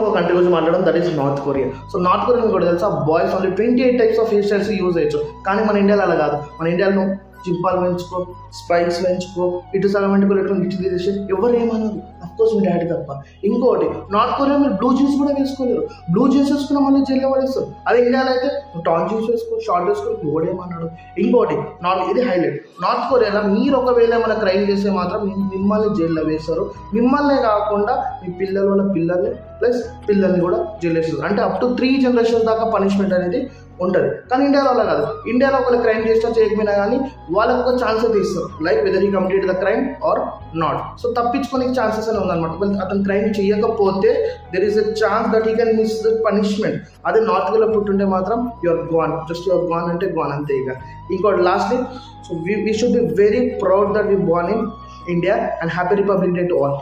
ఒక కంట్రీ గురించి మాట్లాడడం that is North Korea so North Korea కూడా తెలుసా? Boys only twenty eight types of hair styles use చేయొచ్చు. కానీ మన ఇండియాలో అలా కాదు. మన ఇండియాలో జింపాలు పెంచుకో స్పైక్స్ పెంచుకో ఇటు సగం వెంటుకో ఇటు ఇటు తీసేసి ఎవరు ఏమన్నారు అఫ్కోర్స్ మీ డాడీ తప్ప. ఇంకోటి నార్త్ కొరియా మీరు బ్లూ జీన్స్ కూడా వేసుకోలేరు. బ్లూ జీన్స్ వేసుకున్న మళ్ళీ జైల్లో పడేస్తారు. అదే ఇండియాలో అయితే టాన్ జీన్స్ వేసుకో షార్ట్ వేసుకో ఓడేమన్నాడు ఇంకోటి నార్త్ ఇది హైలైట్ నార్త్ కొరియాలో మీరు ఒకవేళ ఏమైనా క్రైమ్ చేస్తే మాత్రం మిమ్మల్ని జైల్లో వేస్తారు. మిమ్మల్నే కాకుండా మీ పిల్లల వాళ్ళ పిల్లల్ని ప్లస్ పిల్లల్ని కూడా జైలు వేస్తారు. అంటే అప్ టు త్రీ జనరేషన్ దాకా పనిష్మెంట్ అనేది ఉంటుంది. కానీ ఇండియాలో అలా కాదు. ఇండియాలో ఒకళ్ళు క్రైమ్ చేసినా చేయకపోయినా కానీ వాళ్ళకు ఒక ఛాన్స్ అయితే ఇస్తారు. Like whether he complete the crime or not so తప్పించుకోనికి chances అని ఉందన్నమాట. అతను క్రైమ్ చేయకపోతే there is a chance that he can miss the punishment అదే నార్త్ కొరియా పుట్టుంటే మాత్రం you're gone just you're gone అంటే గాన్ అంతే ఇక. ఇంకోటి lastly so we we should be very proud that we born in India and happy republic day to all